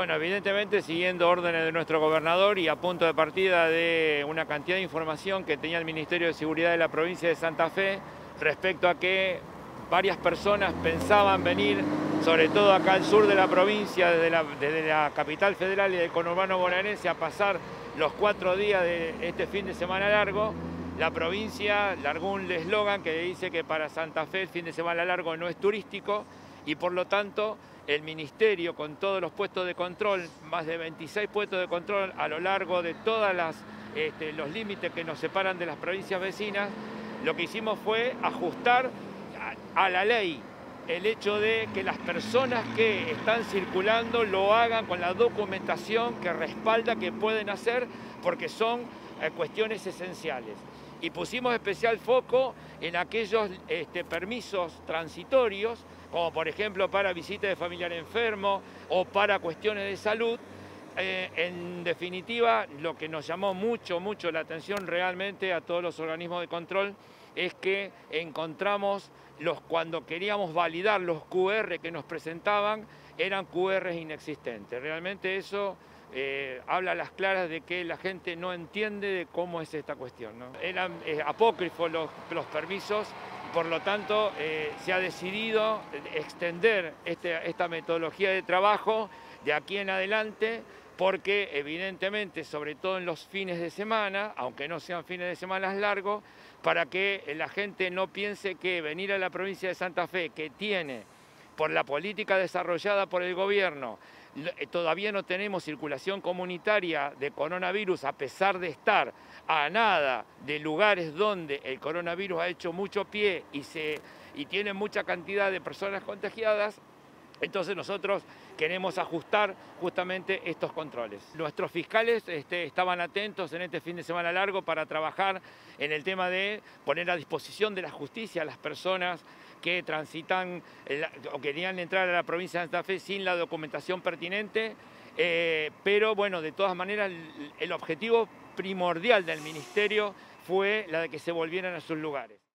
Bueno, evidentemente siguiendo órdenes de nuestro gobernador y a punto de partida de una cantidad de información que tenía el Ministerio de Seguridad de la provincia de Santa Fe respecto a que varias personas pensaban venir, sobre todo acá al sur de la provincia, desde la, capital federal y del conurbano bonaerense, a pasar los cuatro días de este fin de semana largo. La provincia largó un eslogan que dice que para Santa Fe el fin de semana largo no es turístico y por lo tanto el Ministerio con todos los puestos de control, más de 26 puestos de control a lo largo de todos este, los límites que nos separan de las provincias vecinas, lo que hicimos fue ajustar a, la ley el hecho de que las personas que están circulando lo hagan con la documentación que respalda que pueden hacer porque son eh, cuestiones esenciales. Y pusimos especial foco en aquellos este, permisos transitorios, como por ejemplo para visita de familiar enfermo o para cuestiones de salud, eh, en definitiva, lo que nos llamó mucho, mucho la atención realmente a todos los organismos de control es que encontramos los, cuando queríamos validar los QR que nos presentaban, eran QR inexistentes. Realmente eso eh, habla a las claras de que la gente no entiende de cómo es esta cuestión. Eran eh, apócrifos los, permisos, por lo tanto eh, se ha decidido extender este, esta metodología de trabajo de aquí en adelante porque evidentemente, sobre todo en los fines de semana, aunque no sean fines de semana largos, para que la gente no piense que venir a la provincia de Santa Fe, que tiene, por la política desarrollada por el gobierno, todavía no tenemos circulación comunitaria de coronavirus, a pesar de estar a nada de lugares donde el coronavirus ha hecho mucho pie y, se, y tiene mucha cantidad de personas contagiadas, entonces nosotros queremos ajustar justamente estos controles. Nuestros fiscales este, estaban atentos en este fin de semana largo para trabajar en el tema de poner a disposición de la justicia a las personas que transitan o querían entrar a la provincia de Santa Fe sin la documentación pertinente, eh, pero bueno, de todas maneras el objetivo primordial del ministerio fue la de que se volvieran a sus lugares.